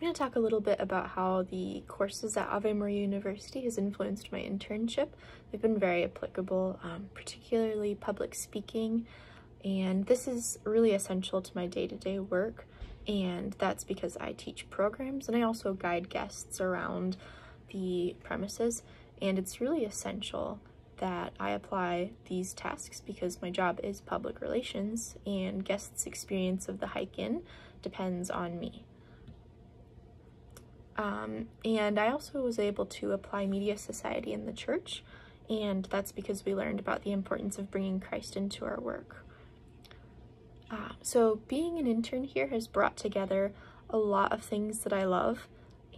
I'm going to talk a little bit about how the courses at Ave Maria University has influenced my internship. They've been very applicable, um, particularly public speaking, and this is really essential to my day-to-day -day work, and that's because I teach programs and I also guide guests around the premises, and it's really essential that I apply these tasks because my job is public relations and guests' experience of the hike-in depends on me. Um, and I also was able to apply Media Society in the church, and that's because we learned about the importance of bringing Christ into our work. Uh, so being an intern here has brought together a lot of things that I love,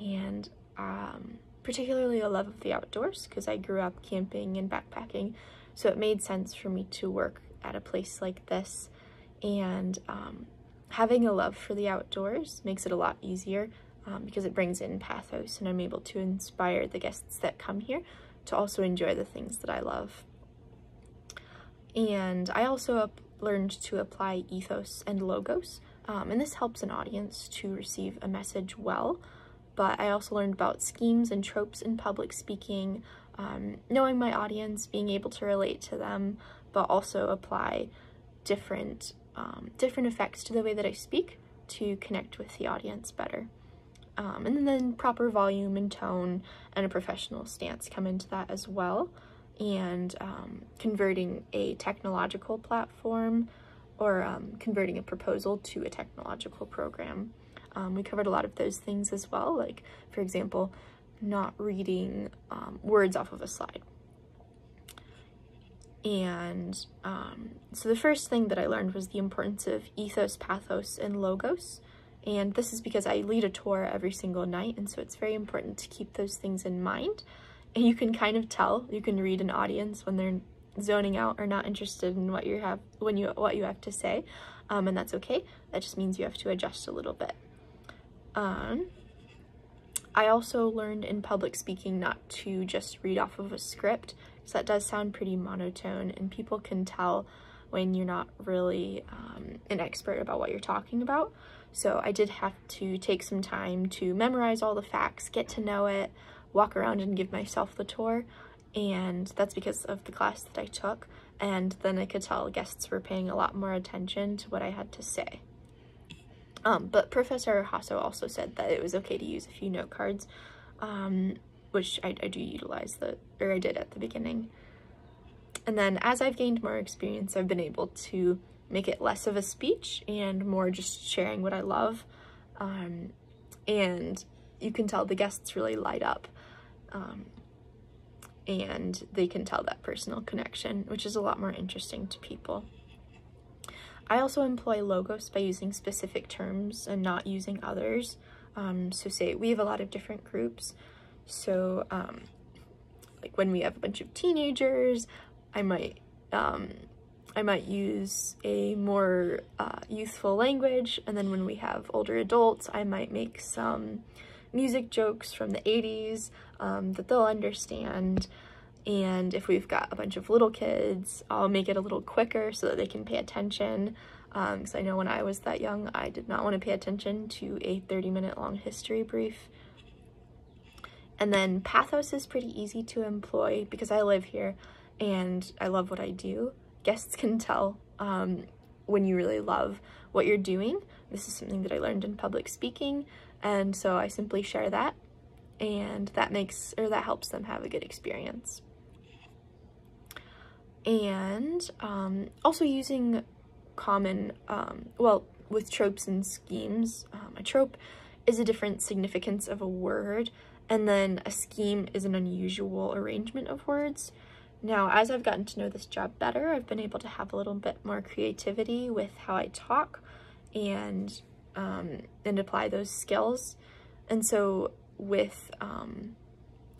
and um, particularly a love of the outdoors, because I grew up camping and backpacking, so it made sense for me to work at a place like this, and um, having a love for the outdoors makes it a lot easier um, because it brings in pathos and I'm able to inspire the guests that come here to also enjoy the things that I love. And I also learned to apply ethos and logos, um, and this helps an audience to receive a message well, but I also learned about schemes and tropes in public speaking, um, knowing my audience, being able to relate to them, but also apply different, um, different effects to the way that I speak to connect with the audience better. Um, and then proper volume and tone and a professional stance come into that as well. And um, converting a technological platform or um, converting a proposal to a technological program. Um, we covered a lot of those things as well, like, for example, not reading um, words off of a slide. And um, so the first thing that I learned was the importance of ethos, pathos, and logos. And this is because I lead a tour every single night, and so it's very important to keep those things in mind. And you can kind of tell, you can read an audience when they're zoning out or not interested in what you have when you what you have to say, um, and that's okay. That just means you have to adjust a little bit. Um, I also learned in public speaking not to just read off of a script, because that does sound pretty monotone, and people can tell when you're not really um, an expert about what you're talking about. So I did have to take some time to memorize all the facts, get to know it, walk around and give myself the tour. And that's because of the class that I took. And then I could tell guests were paying a lot more attention to what I had to say. Um, but Professor Hasso also said that it was okay to use a few note cards, um, which I, I do utilize, the, or I did at the beginning. And then as I've gained more experience, I've been able to make it less of a speech and more just sharing what I love. Um, and you can tell the guests really light up. Um, and they can tell that personal connection, which is a lot more interesting to people. I also employ logos by using specific terms and not using others. Um, so say we have a lot of different groups. So um, like when we have a bunch of teenagers, I might um, I might use a more uh, youthful language, and then when we have older adults, I might make some music jokes from the 80s um, that they'll understand. And if we've got a bunch of little kids, I'll make it a little quicker so that they can pay attention. Because um, I know when I was that young, I did not want to pay attention to a 30 minute long history brief. And then pathos is pretty easy to employ because I live here and I love what I do guests can tell um, when you really love what you're doing. This is something that I learned in public speaking, and so I simply share that, and that makes, or that helps them have a good experience. And um, also using common, um, well, with tropes and schemes, um, a trope is a different significance of a word, and then a scheme is an unusual arrangement of words. Now, as I've gotten to know this job better, I've been able to have a little bit more creativity with how I talk and um, and apply those skills. And so with um,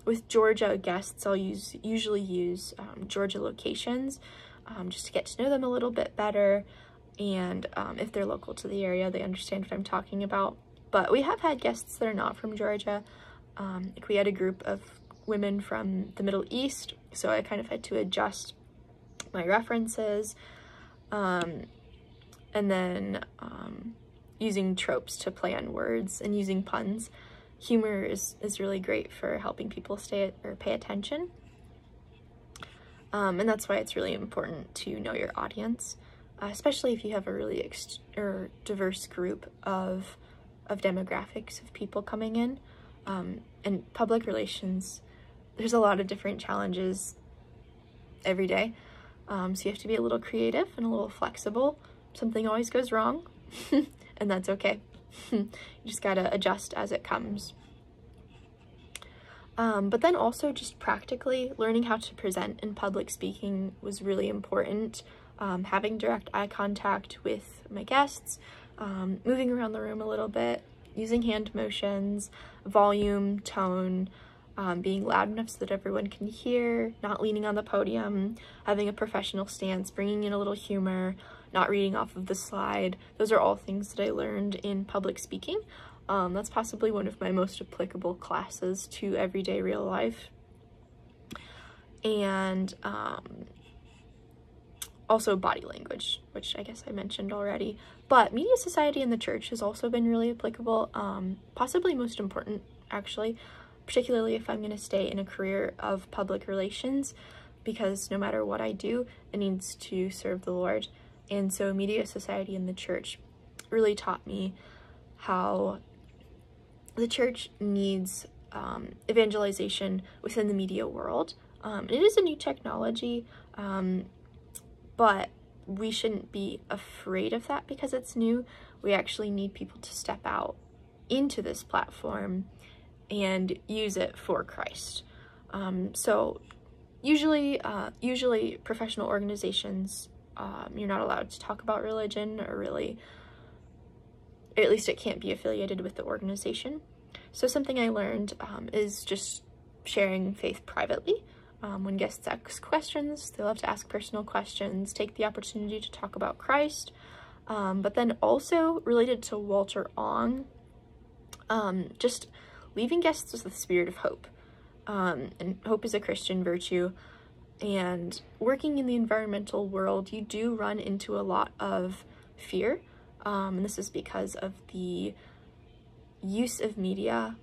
with Georgia guests, I'll use usually use um, Georgia locations um, just to get to know them a little bit better. And um, if they're local to the area, they understand what I'm talking about. But we have had guests that are not from Georgia. Um, like we had a group of women from the Middle East, so I kind of had to adjust my references. Um, and then um, using tropes to play on words and using puns. Humor is, is really great for helping people stay or pay attention. Um, and that's why it's really important to know your audience, uh, especially if you have a really or diverse group of, of demographics of people coming in. Um, and public relations, there's a lot of different challenges every day. Um, so you have to be a little creative and a little flexible. Something always goes wrong, and that's okay. you just gotta adjust as it comes. Um, but then also just practically learning how to present in public speaking was really important. Um, having direct eye contact with my guests, um, moving around the room a little bit, using hand motions, volume, tone, um, being loud enough so that everyone can hear, not leaning on the podium, having a professional stance, bringing in a little humor, not reading off of the slide. Those are all things that I learned in public speaking. Um, that's possibly one of my most applicable classes to everyday real life. And um, also body language, which I guess I mentioned already. But media society in the church has also been really applicable, um, possibly most important actually, particularly if I'm going to stay in a career of public relations, because no matter what I do, it needs to serve the Lord. And so media society in the church really taught me how the church needs um, evangelization within the media world. Um, it is a new technology, um, but we shouldn't be afraid of that because it's new. We actually need people to step out into this platform and use it for Christ. Um, so usually, uh, usually professional organizations, um, you're not allowed to talk about religion or really, at least it can't be affiliated with the organization. So something I learned um, is just sharing faith privately. Um, when guests ask questions, they love to ask personal questions, take the opportunity to talk about Christ. Um, but then also related to Walter Ong, um, just leaving guests with the spirit of hope. Um, and hope is a Christian virtue. And working in the environmental world, you do run into a lot of fear. Um, and this is because of the use of media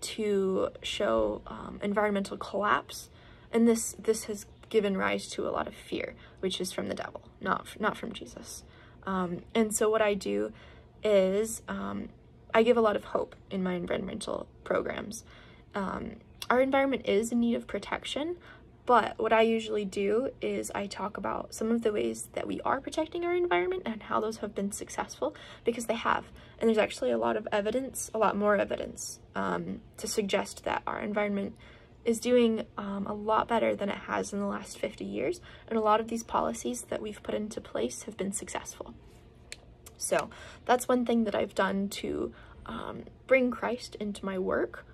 to show um, environmental collapse. And this, this has given rise to a lot of fear, which is from the devil, not, not from Jesus. Um, and so what I do is um, I give a lot of hope in my environmental programs. Um, our environment is in need of protection, but what I usually do is I talk about some of the ways that we are protecting our environment and how those have been successful because they have. And there's actually a lot of evidence, a lot more evidence um, to suggest that our environment is doing um, a lot better than it has in the last 50 years. And a lot of these policies that we've put into place have been successful. So that's one thing that I've done to um, bring Christ into my work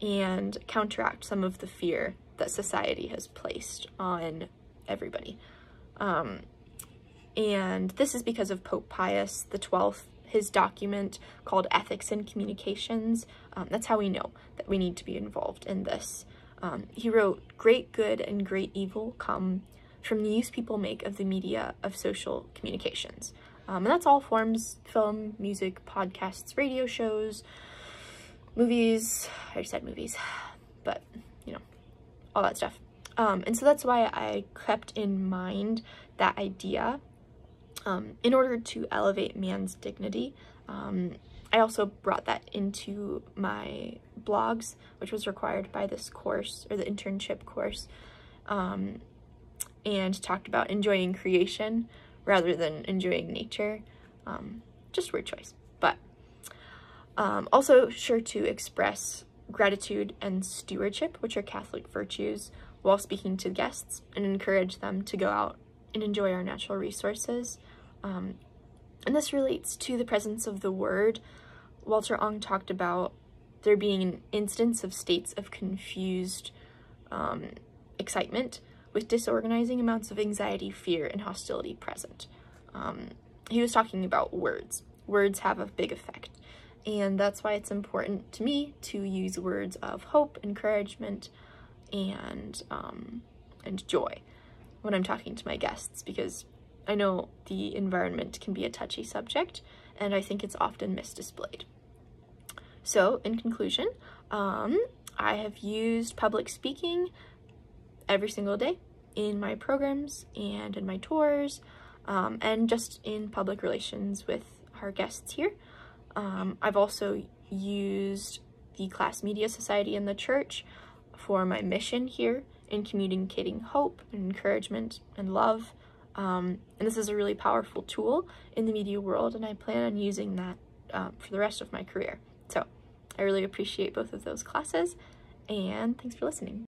and counteract some of the fear that society has placed on everybody. Um, and this is because of Pope Pius 12th, his document called Ethics in Communications. Um, that's how we know that we need to be involved in this. Um, he wrote, great good and great evil come from the use people make of the media of social communications. Um, and that's all forms, film, music, podcasts, radio shows, movies, I just said movies, but, you know, all that stuff. Um, and so that's why I kept in mind that idea um, in order to elevate man's dignity. Um, I also brought that into my blogs, which was required by this course, or the internship course, um, and talked about enjoying creation, rather than enjoying nature. Um, just word choice. But um, also sure to express gratitude and stewardship, which are Catholic virtues, while speaking to guests and encourage them to go out and enjoy our natural resources. Um, and this relates to the presence of the word. Walter Ong talked about there being an instance of states of confused um, excitement with disorganizing amounts of anxiety, fear, and hostility present. Um, he was talking about words. Words have a big effect. And that's why it's important to me to use words of hope, encouragement, and, um, and joy when I'm talking to my guests because I know the environment can be a touchy subject and I think it's often misdisplayed. So, in conclusion, um, I have used public speaking every single day in my programs and in my tours um, and just in public relations with our guests here. Um, I've also used the Class Media Society in the church for my mission here in communicating hope and encouragement and love. Um, and this is a really powerful tool in the media world, and I plan on using that uh, for the rest of my career. So I really appreciate both of those classes, and thanks for listening.